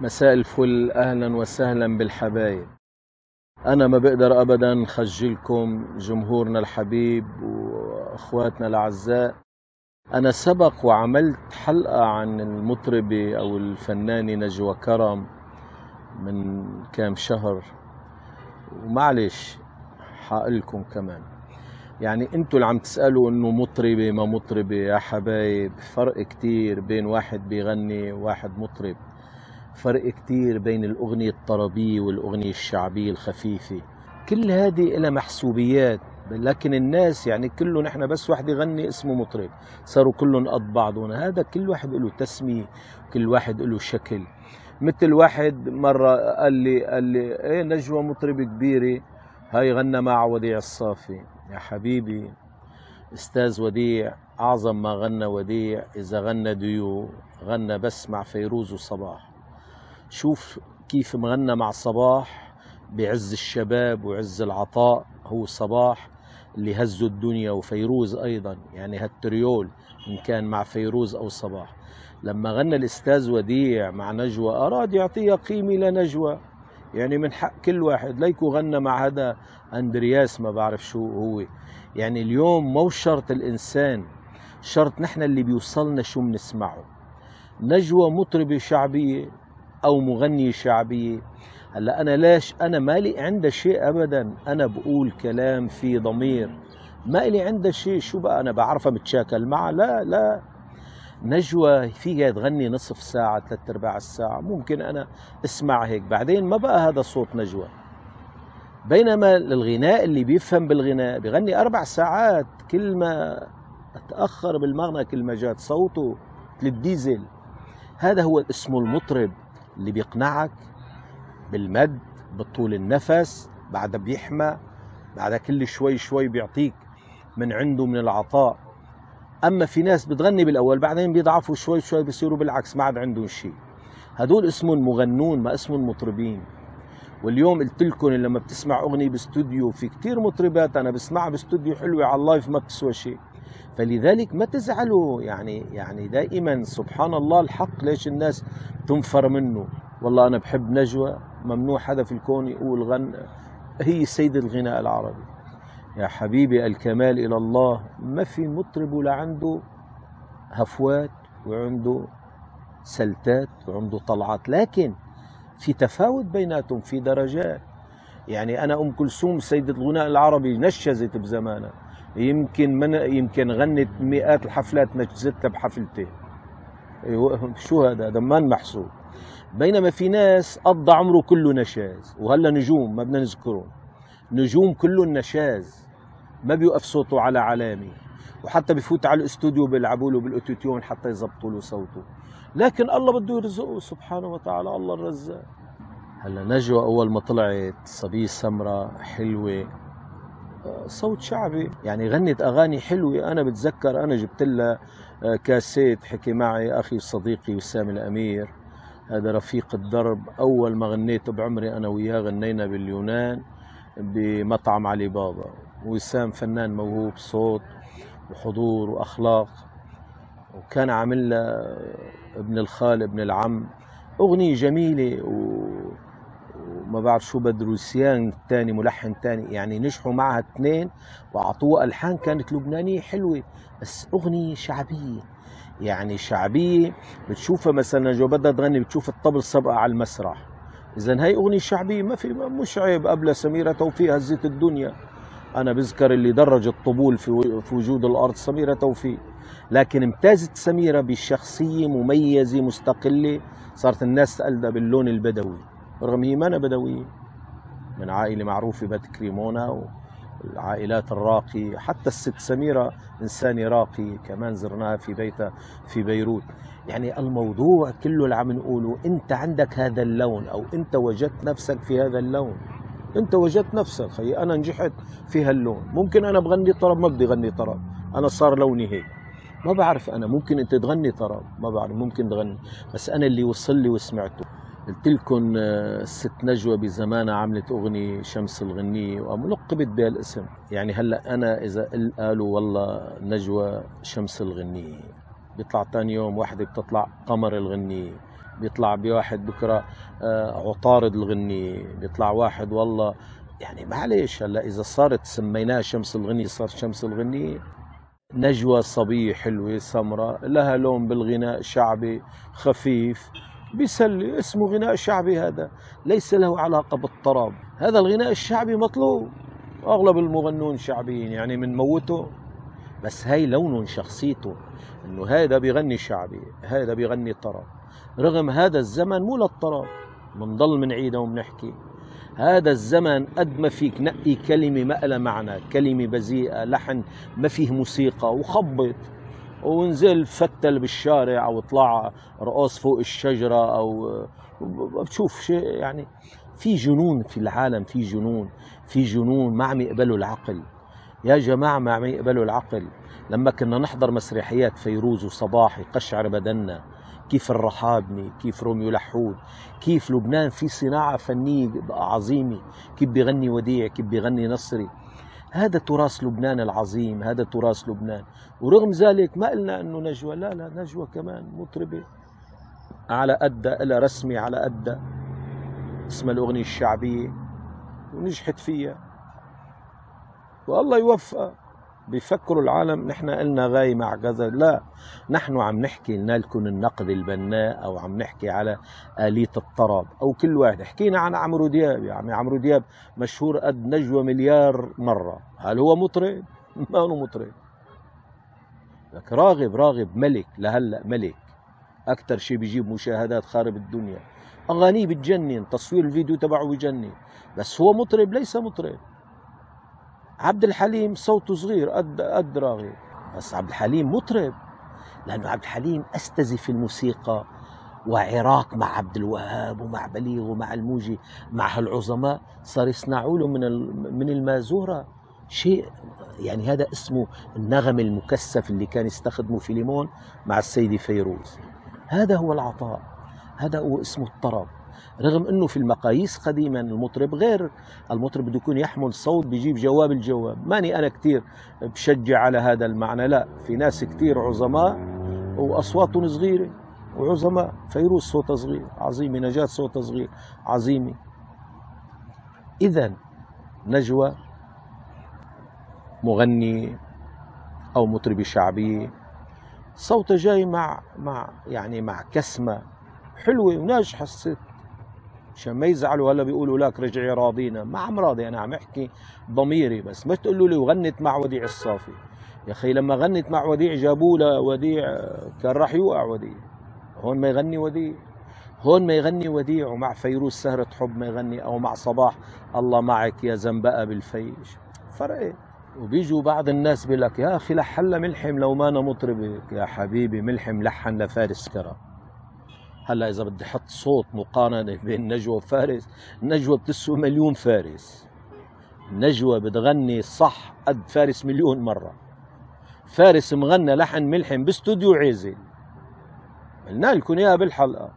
مساء الفل أهلا وسهلا بالحبايب. أنا ما بقدر ابدا خجلكم جمهورنا الحبيب وأخواتنا الأعزاء. أنا سبق وعملت حلقة عن المطربه أو الفنانه نجوى كرم من كام شهر. ومعلش حقلكم كمان. يعني أنتوا اللي عم تسألوا إنه مطربة ما مطربة. يا حبايب فرق كتير بين واحد بيغني وواحد مطرب. فرق كتير بين الأغنية الطربية والأغنية الشعبية الخفيفة. كل هذه لها محسوبيات لكن الناس يعني كله نحن بس واحد يغني اسمه مطرب. صاروا كلهم قد بعضهم. هذا كل واحد له تسمية كل واحد له شكل. مثل واحد مرة قال لي قال لي إيه نجوى مطربة كبيرة هاي غنى مع وديع الصافي. يا حبيبي أستاذ وديع أعظم ما غنى وديع إذا غنى ديو غنى بس مع فيروز وصباح. شوف كيف مغنى مع صباح بعز الشباب وعز العطاء. هو صباح اللي هزوا الدنيا وفيروز أيضا يعني هالتريول إن كان مع فيروز أو صباح. لما غنى الأستاذ وديع مع نجوى أراد يعطيها قيمة لنجوى يعني من حق كل واحد ليكو غنى مع هذا أندرياس ما بعرف شو هو. يعني اليوم مو شرط الإنسان شرط نحن اللي بيوصلنا شو بنسمعه. نجوى مطربة شعبية أو مغنية شعبية هلا أنا ليش أنا مالي عندها شيء ابدا. أنا بقول كلام في ضمير. ما لي عندها شيء. شو بقى؟ أنا بعرفها متشاكل معها. لا لا. نجوى فيها تغني نصف ساعة ثلاث أرباع الساعة. ممكن أنا أسمع هيك. بعدين ما بقى هذا صوت نجوى. بينما الغناء اللي بيفهم بالغناء بيغني أربع ساعات كل ما تاخر بالمغنى كل ما جات صوته مثل الديزل هذا هو اسمه المطرب. اللي بيقنعك بالمد بطول النفس بعدها بيحمى بعدها كل شوي شوي بيعطيك من عنده من العطاء. أما في ناس بتغني بالأول بعدين بيضعفوا شوي شوي بيصيروا بالعكس ما عاد عندهم شيء. هدول اسمهم مغنون ما اسمهم مطربين واليوم قلت لكم لما بتسمع أغنية باستوديو في كتير مطربات أنا بسمعها باستوديو حلوة على ال live ما بتسوى شيء. فلذلك ما تزعلوا. يعني يعني دائما سبحان الله الحق ليش الناس تنفر منه؟ والله أنا بحب نجوى ممنوع حدا في الكون يقول غن. هي سيد الغناء العربي. يا حبيبي الكمال إلى الله. ما في مطرب ولا عنده هفوات وعنده سلتات وعنده طلعات. لكن في تفاوت بيناتهم في درجات. يعني أنا أم كلثوم سيده الغناء العربي نشزت بزمانها. يمكن من يمكن غنت مئات الحفلات نجزتها بحفلتين أيوة، شو هذا؟ هذا ما محسوب. بينما في ناس قضى عمره كله نشاز. وهلا نجوم ما بدنا نذكرهم. نجوم كله نشاز. ما بيوقف صوته على علامة. وحتى بفوت على الاستوديو بيلعبوا له بالاوتوتيون حتى يزبطوا له صوته. لكن الله بده يرزقه سبحانه وتعالى. الله الرزاق. هلا نجوى أول ما طلعت صبية سمراء حلوة. صوت شعبي. يعني غنت أغاني حلوة أنا بتذكر أنا جبت لها كاسيت حكي معي أخي صديقي وسام الأمير. هذا رفيق الدرب أول ما غنيت بعمري أنا وياه غنينا باليونان بمطعم علي بابا. وسام فنان موهوب صوت وحضور وأخلاق. وكان عامل ابن الخال ابن العم. أغنية جميلة و... وما بعرف شو بدروسيان تاني ملحن تاني يعني نجحوا معها اثنين وأعطوها ألحان كانت لبنانية حلوة بس أغنية شعبية. يعني شعبية بتشوفها مثلا جو بدها تغني بتشوف الطبل سبقة على المسرح. اذا هي أغنية شعبية ما في مش عيب قبل سميرة توفيق هزت الدنيا. أنا بذكر اللي درج الطبول في وجود الأرض سميرة توفيق. لكن امتازت سميرة بشخصية مميزة مستقلة صارت الناس تقلدها باللون البدوي. رغم هي ما بدويه من عائلة معروفة بيت كريمونا والعائلات الراقية حتى الست سميرة إنسانة راقي كمان زرناها في بيتها في بيروت. يعني الموضوع كله اللي عم نقوله أنت عندك هذا اللون أو أنت وجدت نفسك في هذا اللون. أنت وجدت نفسك خي أنا نجحت في هاللون. ممكن أنا بغني طرب ما بدي غني طرب. أنا صار لوني هيك. ما بعرف أنا ممكن أنت تغني طرب ما بعرف ممكن تغني. بس أنا اللي وصل لي وسمعته. قلت لكم الست نجوى بزمانها عملت أغنية شمس الغنية ولقبت بها الاسم. يعني هلأ أنا إذا قالوا والله نجوى شمس الغنية. بيطلع تاني يوم واحدة بتطلع قمر الغنية بيطلع بواحد بكرة آه، عطارد الغنية بيطلع واحد والله. يعني معلش هلأ إذا صارت سميناها شمس الغنية صار شمس الغنية. نجوى صبية حلوة سمراء لها لون بالغناء شعبي خفيف. بيسلي اسمه غناء شعبي هذا. ليس له علاقة بالطرب هذا الغناء الشعبي مطلوب. أغلب المغنون شعبيين يعني من موته. بس هاي لون شخصيته إنه هذا بيغني شعبي هذا بيغني طرب رغم هذا الزمن مو للطرب بنضل بنعيدها وبنحكي هذا الزمن قد ما فيك نقي كلمة ما لها معنى. كلمة بذيئة لحن ما فيه موسيقى وخبط. ونزل فتل بالشارع أو طلع رقص فوق الشجرة أو بتشوف شيء يعني في جنون في العالم في جنون في جنون ما عم يقبلوا العقل. يا جماعة ما عم يقبلوا العقل. لما كنا نحضر مسرحيات فيروز وصباح يقشعر بدنا كيف الرحابني كيف روميو لحود كيف لبنان في صناعة فنية عظيمة كيف بيغني وديع كيف بيغني نصري. هذا تراث لبنان العظيم هذا تراث لبنان. ورغم ذلك ما قلنا إنه نجوى لا لا نجوى كمان مطربة على قد لها رسمي على قد اسمها الأغنية الشعبية ونجحت فيها. والله يوفقها. بيفكروا العالم نحن قلنا غاي مع كذا لا نحن عم نحكي لنا لكم النقد البناء أو عم نحكي على آلية الطرب أو كل واحد. حكينا عن عمرو دياب. يعني عمرو دياب مشهور قد نجوى مليار مرة. هل هو مطرب؟ ما هو مطرب. لك راغب راغب ملك لهلأ ملك. أكثر شيء بيجيب مشاهدات خارب الدنيا. أغانيه بتجنن تصوير الفيديو تبعه بجنن. بس هو مطرب ليس مطرب. عبد الحليم صوته صغير قد قد راغب بس عبد الحليم مطرب لأنه عبد الحليم استذف الموسيقى وعراق مع عبد الوهاب ومع بليغ ومع الموجي مع هالعظماء. صار يصنعوا له من من المازورة. شيء يعني هذا اسمه النغم المكثف اللي كان يستخدمه فيليمون مع السيدة فيروز. هذا هو العطاء. هذا هو اسمه الطرب. رغم أنه في المقاييس قديما المطرب غير. المطرب بده يكون يحمل صوت بيجيب جواب الجواب. ماني أنا كثير بشجع على هذا المعنى لا. في ناس كثير عظماء وأصواتهم صغيرة وعظماء. فيروز صوتها صغير عظيمه نجاة صوتها صغير عظيمه اذا نجوى مغني أو مطربه شعبيه صوتها جاي مع مع يعني مع كسمة حلوة وناجحة الست. عشان ما يزعلوا هلا بيقولوا لك رجعي راضينا. ما عم راضي أنا عم أحكي ضميري بس. ما تقولوا لي وغنت مع وديع الصافي. يا أخي لما غنت مع وديع جابوا لها وديع كان راح يوقع وديع. هون ما يغني وديع. هون ما يغني وديع ومع فيروز سهرة حب ما يغني أو مع صباح الله معك يا زنبقة بالفيش. فرق وبيجوا بعض الناس بيقول لك يا أخي لحن ملحم لو ما أنا مطربك. يا حبيبي ملحم لحن لفارس كرم. هلا إذا بدي أحط صوت مقارنة بين نجوى وفارس نجوى بتسوى مليون فارس. نجوى بتغني صح قد فارس مليون مرة. فارس مغنى لحن ملحم باستوديو عزل قلنا لكم إياها بالحلقة.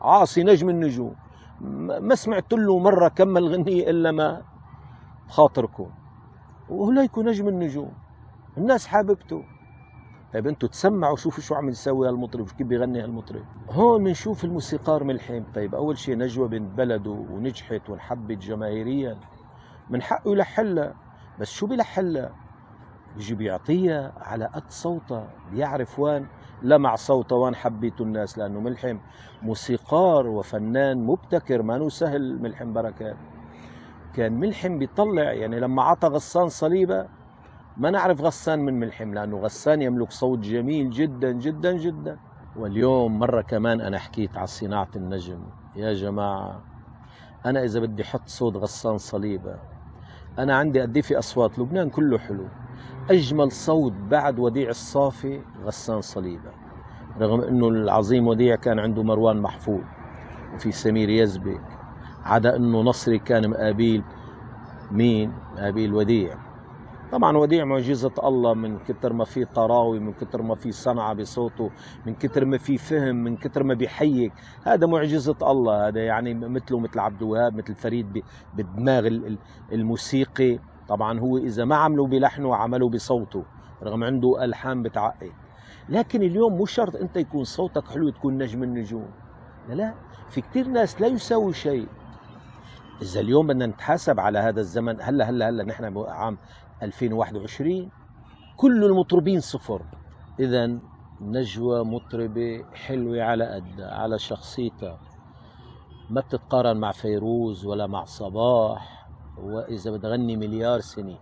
عاصي نجم النجوم. ما سمعت له مرة كمل غنية إلا ما بخاطركم. وهليكم نجم النجوم. الناس حاببته. طيب أنتوا تسمعوا شوفوا شو عم يسوي هالمطرب كيف بيغني هالمطرب. هون بنشوف الموسيقار ملحم طيب أول شيء نجوى بنت بلده ونجحت وانحبت جماهيريا. من حقه يلحلها. بس شو بيلحلها؟ بيجي بيعطيها على قد صوتها. بيعرف وين؟ لمع صوتها وين حبيته الناس لأنه ملحم موسيقار وفنان مبتكر ما سهل ملحم بركات. كان ملحم بيطلع يعني لما عطى غصان صليبة ما نعرف غسان من ملحم لأنه غسان يملك صوت جميل جدا جدا جدا. واليوم مرة كمان أنا حكيت على صناعة النجم. يا جماعة أنا إذا بدي أحط صوت غسان صليبة أنا عندي قد في أصوات؟ لبنان كله حلو. أجمل صوت بعد وديع الصافي غسان صليبة رغم أنه العظيم وديع كان عنده مروان محفوظ وفي سمير يزبك عدا أنه نصري كان مقابيل مين؟ مقابيل وديع. طبعا وديع معجزة الله من كتر ما في طراوي من كتر ما في صنعة بصوته من كتر ما في فهم من كتر ما بيحيك. هذا معجزة الله هذا يعني مثله مثل عبد الوهاب مثل فريد بالدماغ الموسيقي. طبعا هو إذا ما عملوا بلحنه عملوا بصوته رغم عنده ألحان بتعقد. لكن اليوم مو شرط أنت يكون صوتك حلو تكون نجم النجوم. لا لا. في كثير ناس لا يساوي شيء. إذا اليوم بدنا نتحاسب على هذا الزمن هلا هلا هلا نحن عام 2021 كل المطربين صفر. اذا نجوى مطربة حلوة على قدها على شخصيتها. ما بتتقارن مع فيروز ولا مع صباح وإذا بتغني مليار سنة.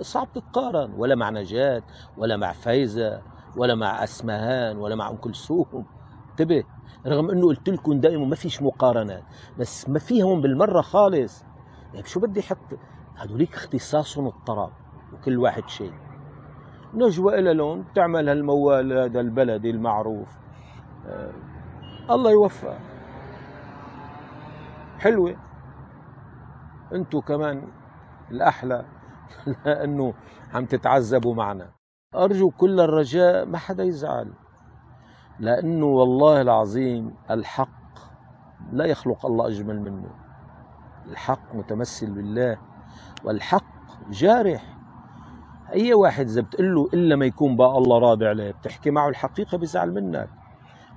صعب تتقارن. ولا مع نجاة ولا مع فايزة ولا مع أسمهان ولا مع أم كلثوم. انتبه رغم انه قلت لكم دائما ما فيش مقارنات بس ما فيهم بالمرة خالص. يعني شو بدي حط هذوليك اختصاصهم الطرب وكل واحد شيء. نجوى إلى لون تعمل هالموال هذا البلدي المعروف. آه الله يوفق حلوة. انتو كمان الأحلى لأنه عم تتعذبوا معنا. أرجو كل الرجاء ما حدا يزعل. لأنه والله العظيم الحق لا يخلق الله أجمل منه. الحق متمثل بالله والحق جارح. أي واحد إذا بتقول له إلا ما يكون بقى الله راضي عليه بتحكي معه الحقيقة بيزعل منك.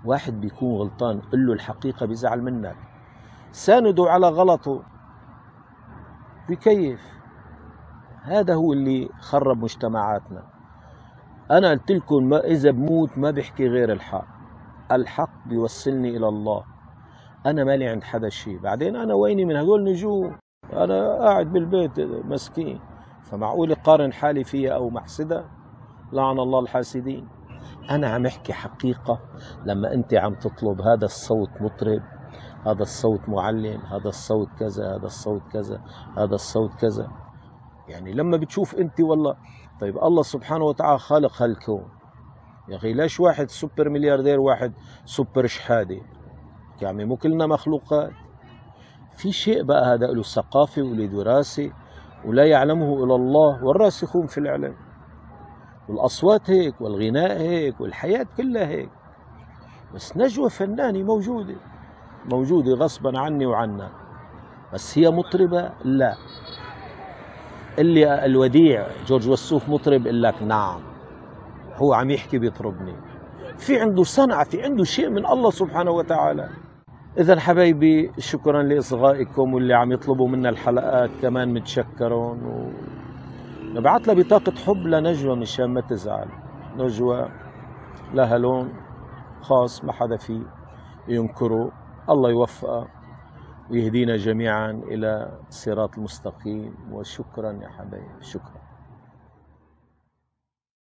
واحد بيكون غلطان قل له الحقيقة بيزعل منك. سانده على غلطه. بكيف؟ هذا هو اللي خرب مجتمعاتنا. أنا قلت لكم ما إذا بموت ما بحكي غير الحق. الحق بيوصلني إلى الله. أنا مالي عند حدا شيء. بعدين أنا ويني من هدول نجوم أنا قاعد بالبيت مسكين. فمعقول قارن حالي فيها أو محسدة لعن الله الحاسدين. أنا عم أحكي حقيقة. لما أنت عم تطلب هذا الصوت مطرب هذا الصوت معلم هذا الصوت كذا هذا الصوت كذا هذا الصوت كذا. يعني لما بتشوف أنت والله طيب الله سبحانه وتعالى خالق هالكون. يا أخي ليش واحد سوبر ملياردير واحد سوبر شحادة يعني مو كلنا مخلوقات. في شيء بقى هذا له ثقافة وله دراسة ولا يعلمه إلا الله والراسخون في العلم والأصوات هيك والغناء هيك والحياة كلها هيك. بس نجوى فنانة موجودة موجودة غصبا عني وعنا. بس هي مطربة؟ لا. اللي الوديع جورج وسوف مطرب يقول لك نعم. هو عم يحكي بيطربني. في عنده صنعة في عنده شيء من الله سبحانه وتعالى. إذا حبايبي شكرا لإصغائكم واللي عم يطلبوا منا الحلقات كمان متشكرون. و... نبعث لها بطاقة حب لنجوى مشان ما تزعل. نجوى لها لون خاص ما حدا فيه ينكره الله يوفقها ويهدينا جميعا إلى الصراط المستقيم وشكرا يا حبايبي شكرا.